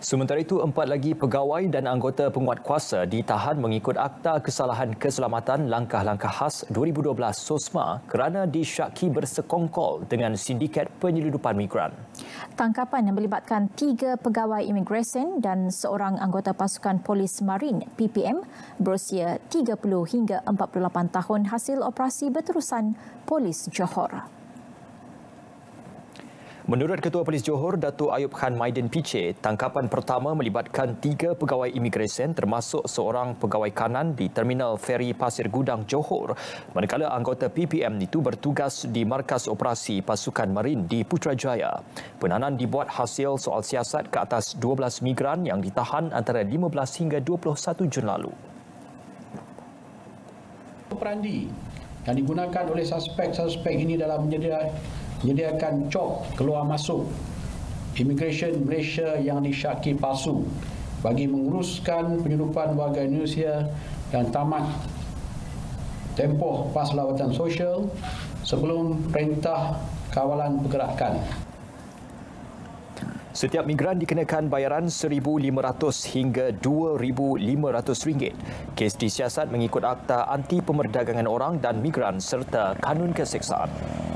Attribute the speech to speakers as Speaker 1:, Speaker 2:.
Speaker 1: Sementara itu, empat lagi pegawai dan anggota penguat kuasa ditahan mengikut Akta Kesalahan Keselamatan Langkah-Langkah Khas 2012 SOSMA kerana disyaki bersekongkol dengan sindiket penyeludupan migran.
Speaker 2: Tangkapan yang melibatkan tiga pegawai imigresen dan seorang anggota pasukan polis marin PPM berusia 30 hingga 48 tahun hasil operasi berterusan polis Johor.
Speaker 1: Menurut Ketua Polis Johor, Datuk Ayub Khan Maiden Piche, tangkapan pertama melibatkan tiga pegawai imigresen termasuk seorang pegawai kanan di Terminal Feri Pasir Gudang Johor manakala anggota PPM itu bertugas di Markas Operasi Pasukan Marin di Putrajaya. Penahanan dibuat hasil soal siasat ke atas 12 migran yang ditahan antara 15 hingga 21 Jun lalu.
Speaker 3: Perandi yang digunakan oleh suspek-suspek ini dalam menyediakan menyediakan cop keluar masuk immigration Malaysia yang disyaki palsu bagi menguruskan penyeludupan warga Indonesia dan tamat tempoh pas lawatan sosial sebelum perintah kawalan pergerakan.
Speaker 1: Setiap migran dikenakan bayaran RM1,500 hingga RM2,500. Kes disiasat mengikut Akta Anti Pemerdagangan Orang dan Migran serta Kanun Keseksaan.